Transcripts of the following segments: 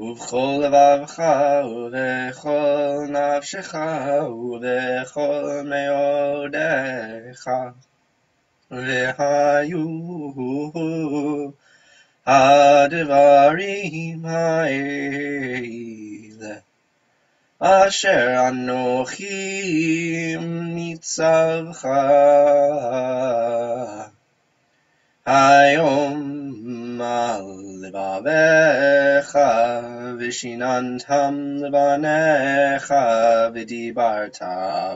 ובכל לבבך ובכל נפשך ובכל מאודיך והיו הדברים האלה אשר אנוכי מצווך היום על לבביך ושיננתם לבניך ודיברת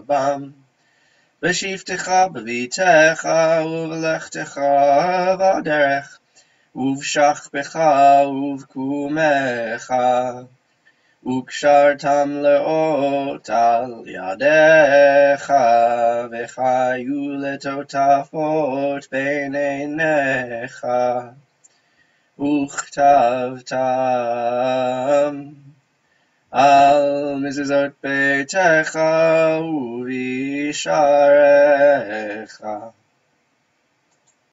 בם בשבתך בביתך ובלכתך בדרך ובשכבך ובקומך וקשרתם לאות על ידיך וחיו לטוטפות בין עיניך וכתבתם על מזוזות ביתך ובשעריך